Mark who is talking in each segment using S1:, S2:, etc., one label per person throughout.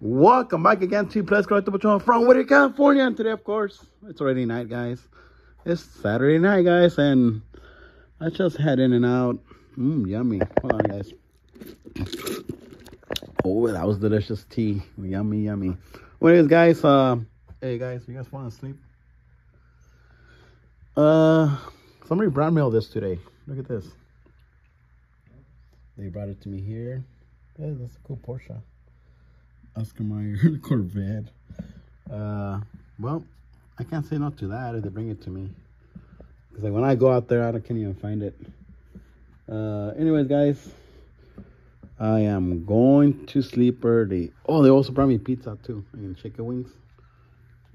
S1: Welcome back again to Playdays Collectible Channel from Whittier, California. And today, of course, it's already night, guys. It's Saturday night, guys, and I just had in and out. Mmm, yummy. Hold on, guys. Oh, that was delicious tea. Yummy, yummy. Well, anyways, guys, uh, hey, guys, you guys want to sleep? Uh, somebody me all this today. Look at this. They brought it to me here. Yeah, that's a cool Porsche. Oscar Mayer Corvette. Uh, well, I can't say no to that if they bring it to me. Because like when I go out there, I can't even find it. Uh, anyways, guys, I am going to sleep early. Oh, they also brought me pizza too and chicken wings.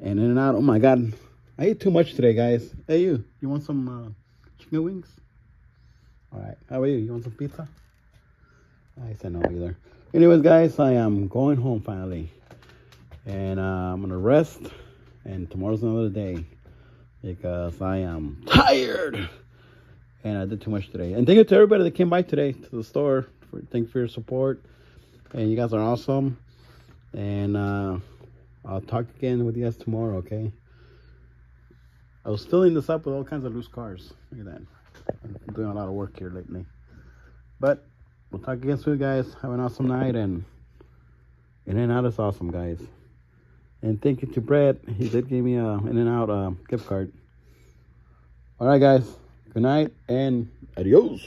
S1: And in and out. Oh my God, I ate too much today, guys. Hey, you, you want some uh, chicken wings? All right, how about you? You want some pizza? I said no either. Anyways, guys, I am going home finally. And uh, I'm going to rest. And tomorrow's another day. Because I am tired. And I did too much today. And thank you to everybody that came by today to the store. For, thank you for your support. And you guys are awesome. And uh, I'll talk again with you guys tomorrow, okay? I was filling this up with all kinds of loose cars. Look at that. I'm doing a lot of work here lately. But we'll talk again soon, guys. Have an awesome night. And In and Out is awesome, guys. And thank you to Brett. He did give me a In and Out uh, gift card. All right, guys. Good night and adios.